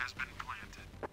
has been planted.